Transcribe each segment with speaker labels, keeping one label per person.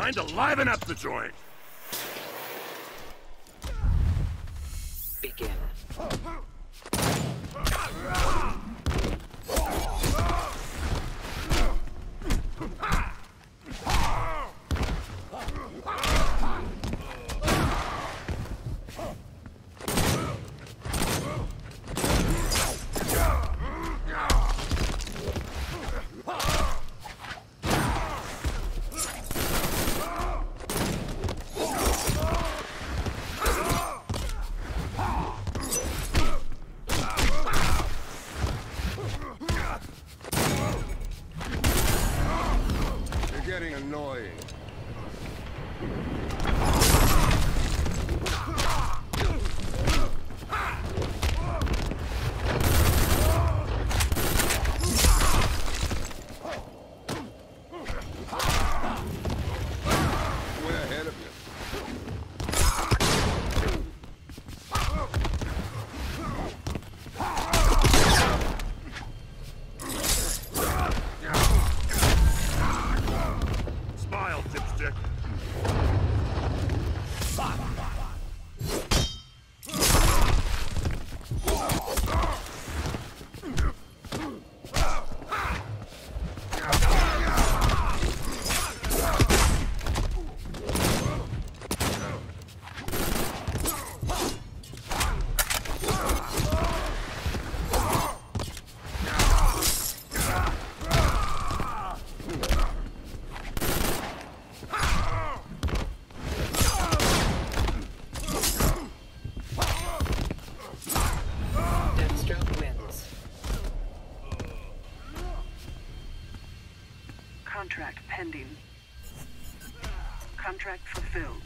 Speaker 1: Time to liven up the joint.
Speaker 2: Begin.
Speaker 1: Getting annoying.
Speaker 3: Contract pending. Contract fulfilled.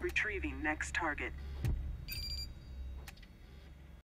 Speaker 3: Retrieving next target.